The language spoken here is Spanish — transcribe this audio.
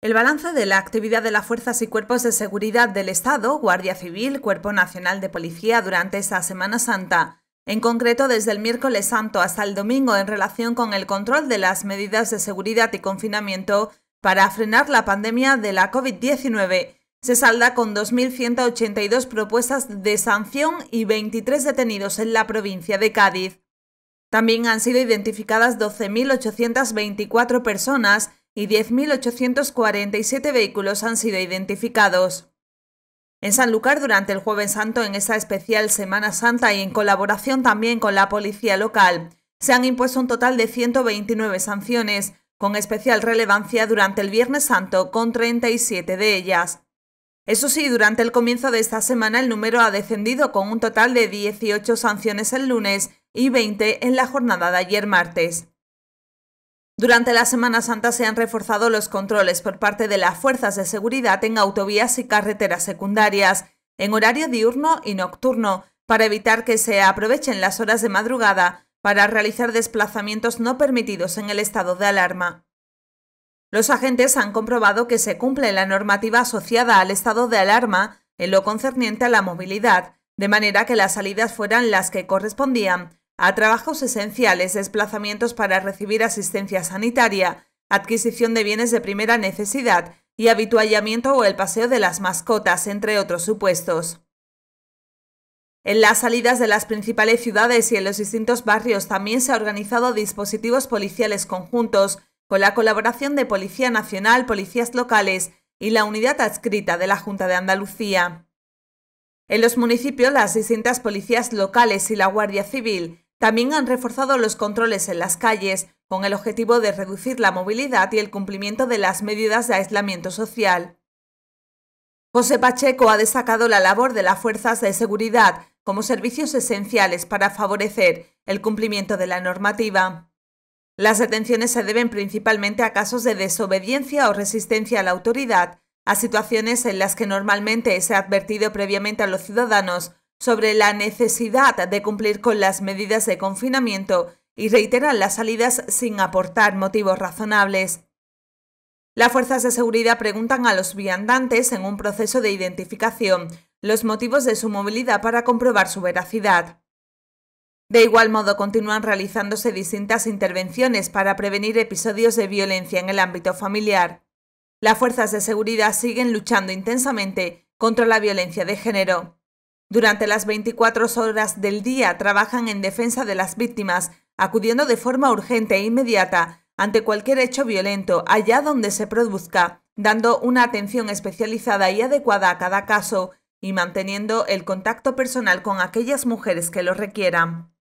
El balance de la actividad de las fuerzas y cuerpos de seguridad del Estado, Guardia Civil, Cuerpo Nacional de Policía durante esta Semana Santa, en concreto desde el miércoles santo hasta el domingo en relación con el control de las medidas de seguridad y confinamiento para frenar la pandemia de la COVID-19, se salda con 2.182 propuestas de sanción y 23 detenidos en la provincia de Cádiz. También han sido identificadas 12.824 personas y 10.847 vehículos han sido identificados. En Sanlúcar, durante el Jueves Santo, en esa especial Semana Santa y en colaboración también con la policía local, se han impuesto un total de 129 sanciones, con especial relevancia durante el Viernes Santo, con 37 de ellas. Eso sí, durante el comienzo de esta semana el número ha descendido con un total de 18 sanciones el lunes y 20 en la jornada de ayer martes. Durante la Semana Santa se han reforzado los controles por parte de las fuerzas de seguridad en autovías y carreteras secundarias, en horario diurno y nocturno, para evitar que se aprovechen las horas de madrugada para realizar desplazamientos no permitidos en el estado de alarma. Los agentes han comprobado que se cumple la normativa asociada al estado de alarma en lo concerniente a la movilidad, de manera que las salidas fueran las que correspondían a trabajos esenciales, desplazamientos para recibir asistencia sanitaria, adquisición de bienes de primera necesidad y habituallamiento o el paseo de las mascotas, entre otros supuestos. En las salidas de las principales ciudades y en los distintos barrios también se han organizado dispositivos policiales conjuntos con la colaboración de Policía Nacional, policías locales y la unidad adscrita de la Junta de Andalucía. En los municipios, las distintas policías locales y la Guardia Civil también han reforzado los controles en las calles con el objetivo de reducir la movilidad y el cumplimiento de las medidas de aislamiento social. José Pacheco ha destacado la labor de las fuerzas de seguridad como servicios esenciales para favorecer el cumplimiento de la normativa. Las detenciones se deben principalmente a casos de desobediencia o resistencia a la autoridad, a situaciones en las que normalmente se ha advertido previamente a los ciudadanos sobre la necesidad de cumplir con las medidas de confinamiento y reiteran las salidas sin aportar motivos razonables. Las fuerzas de seguridad preguntan a los viandantes en un proceso de identificación los motivos de su movilidad para comprobar su veracidad. De igual modo, continúan realizándose distintas intervenciones para prevenir episodios de violencia en el ámbito familiar. Las fuerzas de seguridad siguen luchando intensamente contra la violencia de género. Durante las 24 horas del día trabajan en defensa de las víctimas, acudiendo de forma urgente e inmediata ante cualquier hecho violento allá donde se produzca, dando una atención especializada y adecuada a cada caso y manteniendo el contacto personal con aquellas mujeres que lo requieran.